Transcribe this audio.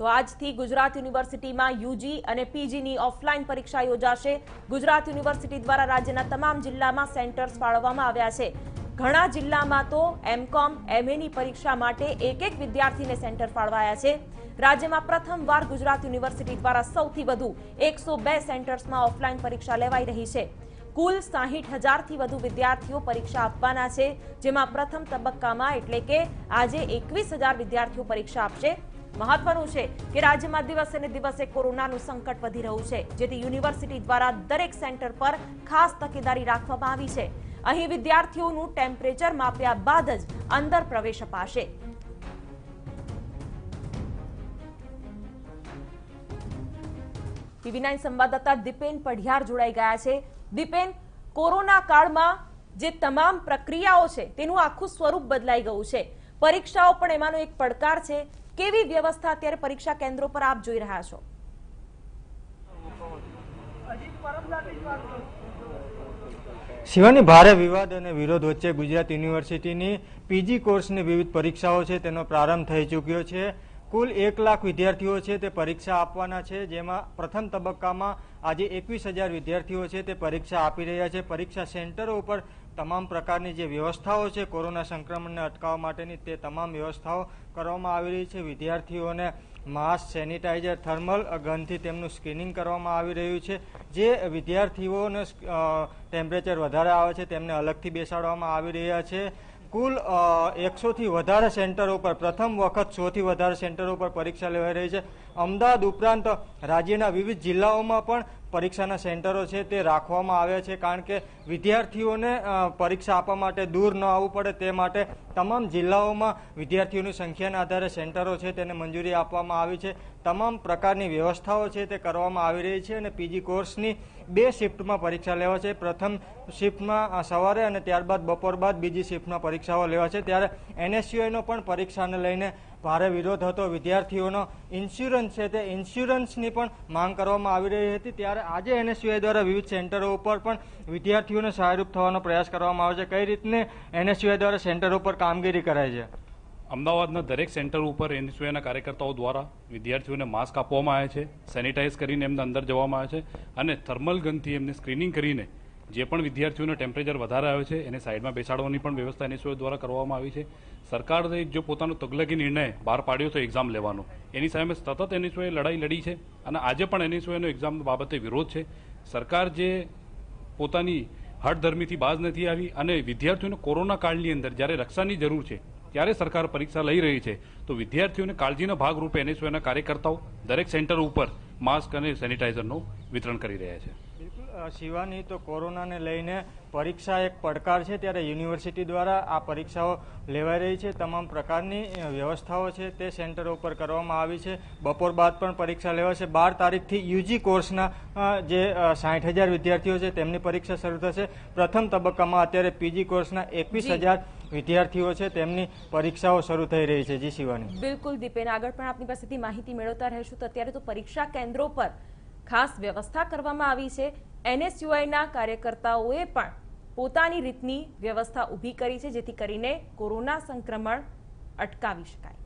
તો આજથી ગુજરાત યુનિવર્સિટીમાં યુજી અને પીજીની ઓફલાઈન પરીક્ષા યોજાશે. ગુજરાત યુનિવર્સિટી દ્વારા રાજ્યના તમામ જિલ્લામાં સેન્ટર્સ ફાળવવામાં આવ્યા છે. ઘણા જિલ્લામાં તો એમકોમ, એમએની પરીક્ષા માટે એક એક વિદ્યાર્થીને સેન્ટર ફાળવાયા છે. રાજ્યમાં પ્રથમવાર ગુજરાત યુનિવર્સિટી દ્વારા સૌથી વધુ એકસો બે સેન્ટર્સમાં ઓફલાઈન પરીક્ષા લેવાઈ રહી છે. કુલ સાહીઠ હજારથી વધુ વિદ્યાર્થીઓ પરીક્ષા આપવાના છે, જેમાં પ્રથમ તબક્કામાં એટલે કે આજે એકવીસ હજાર વિદ્યાર્થીઓ પરીક્ષા આપશે. મહત્વનું છે કે રાજ્યમાં દિવસે ને દિવસે કોરોનાનું સંકટ વધી રહ્યું છે, જેથી યુનિવર્સિટી દ્વારા દરેક સેન્ટર પર ખાસ તકેદારી રાખવામાં આવી છે. અહીં વિદ્યાર્થીઓનું ટેમ્પરેચર માપ્યા બાદ જ અંદર પ્રવેશ અપાશે. ટીવી નાઇન સંવાદદાતા દીપેન પઢિયાર જોડાઈ ગયા છે. દીપેન, કોરોના કાળમાં જે તમામ પ્રક્રિયાઓ છે, તેનું આખું સ્વરૂપ બદલાઈ ગયું છે. પરીક્ષાઓ પણ એમાંનો એક પડકાર છે. કેવી વ્યવસ્થા અત્યારે પરીક્ષા કેન્દ્રો પર આપ જોઈ રહ્યા છો? શિવાની ભારે વિવાદ અને વિરોધ વચ્ચે ગુજરાત યુનિવર્સિટીની પીજી કોર્સની વિવિધ પરીક્ષાઓ છે, તેનો પ્રારંભ થઈ ચૂક્યો છે. કુલ એક લાખ વિદ્યાર્થીઓ છે તે પરીક્ષા આપવાના છે, જેમાં પ્રથમ તબક્કામાં આજે એકવીસ હજાર વિદ્યાર્થીઓ છે તે પરીક્ષા આપી રહ્યા છે. પરીક્ષા સેન્ટરો ઉપર તમામ પ્રકારની જે વ્યવસ્થાઓ છે, કોરોના સંક્રમણને અટકાવવા માટેની તે તમામ વ્યવસ્થાઓ કરવામાં આવી રહી છે. વિદ્યાર્થીઓને માસ્ક, સેનિટાઈઝર, થર્મલ ગનથી તેમનું સ્ક્રીનિંગ કરવામાં આવી રહ્યું છે. જે વિદ્યાર્થીઓને ટેમ્પરેચર વધારે આવે છે તેમને અલગથી બેસાડવામાં આવી રહ્યા છે. કુલ એકસોથી વધારે સેન્ટરો પર, પ્રથમ વખત સોથી વધારે સેન્ટરો પર પરીક્ષા લેવાઈ રહી છે. અમદાવાદ ઉપરાંત રાજ્યના વિવિધ જિલ્લાઓમાં પણ પરીક્ષાના સેન્ટરો છે તે રાખવામાં આવ્યા છે કારણ કે વિદ્યાર્થીઓને પરીક્ષા આપવા માટે દૂર ન આવવું પડે તે માટે તમામ જિલ્લાઓમાં વિદ્યાર્થીઓની સંખ્યાના આધારે સેન્ટરો છે તેને મંજૂરી આપવામાં આવી છે. તમામ પ્રકારની વ્યવસ્થાઓ છે તે કરવામાં આવી રહી છે અને પીજી કોર્સની બે શિફ્ટમાં પરીક્ષા લેવા છે પ્રથમ શિફ્ટમાં સવારે અને ત્યારબાદ બપોર બાદ બીજી શિફ્ટમાં પરીક્ષાઓ લેવા છે ત્યારે એનએસયુઆઈનો પણ પરીક્ષાને લઈને ભારે વિરોધ હતો. વિદ્યાર્થીઓનો ઇન્સ્યોરન્સ છે તે ઇન્સ્યોરન્સની પણ માંગ કરવામાં આવી રહી હતી. ત્યારે આજે એનએસયુઆઈ દ્વારા વિવિધ સેન્ટરો ઉપર પણ વિદ્યાર્થીઓને સહાયરૂપ થવાનો પ્રયાસ કરવામાં આવે છે. કઈ રીતને એનએસયુઆઈ દ્વારા સેન્ટર ઉપર કામગીરી કરાય છે? અમદાવાદના દરેક સેન્ટર ઉપર એનએસયુઆઈના કાર્યકર્તાઓ દ્વારા વિદ્યાર્થીઓને માસ્ક આપવામાં આવે છે, સેનિટાઈઝ કરીને એમને અંદર જવામાં આવે છે અને થર્મલ ગનથી એમને સ્ક્રીનિંગ કરીને જે પણ વિદ્યાર્થીઓને ટેમ્પરેચર વધારે આવે છે, એને સાઈડમાં બેસાડવાની પણ વ્યવસ્થા એનએસયુઆઈ દ્વારા કરવામાં આવી છે. સરકારે જો પોતાનો તગલગી નિર્ણય બહાર પાડ્યો તો એક્ઝામ લેવાનો. એની સામે સતત એનએસઓએ લડાઈ લડી છે અને આજે પણ એનએસઓએનો એક્ઝામ બાબતે વિરોધ છે. સરકાર જે પોતાની હઠધર્મીથી બાજ નથી આવી અને વિદ્યાર્થીઓને કોરોના કાળની અંદર જ્યારે રક્ષાની જરૂર છે, ત્યારે સરકાર પરીક્ષા લઈ રહી છે, તો વિદ્યાર્થીઓને કાળજીના ભાગરૂપે એનએસયુઆઈના કાર્યકર્તાઓ દરેક સેન્ટર ઉપર માસ્ક અને સેનિટાઈઝરનું વિતરણ કરી રહ્યા છે. શિવાની તો કોરોનાને લઈને પરીક્ષા એક પડકાર છે ત્યારે યુનિવર્સિટી દ્વારા આ પરીક્ષાઓ લેવાઈ રહી છે. તમામ પ્રકારની વ્યવસ્થાઓ છે તે સેન્ટરો ઉપર કરવામાં આવી છે. બપોર બાદ પણ પરીક્ષા લેવાશે. બાર તારીખથી યુજી કોર્સના જે સાઠ હજાર વિદ્યાર્થીઓ છે તેમની પરીક્ષા શરૂ થશે. પ્રથમ તબક્કામાં અત્યારે પીજી કોર્સના એકવીસ હજાર વિદ્યાર્થીઓ છે તેમની પરીક્ષાઓ શરૂ થઈ રહી છે. જી શિવાની. બિલકુલ દીપેન. આગળ પણ આપની પાસેથી માહિતી મેળવતા રહેશું. તો અત્યારે તો પરીક્ષા કેન્દ્રો પર ખાસ વ્યવસ્થા કરવામાં આવી છે. એનએસયુઆઈના કાર્યકર્તાઓએ પણ પોતાની રીતની વ્યવસ્થા ઊભી કરી છે, જેથી કરીને કોરોના સંક્રમણ અટકાવી શકાય.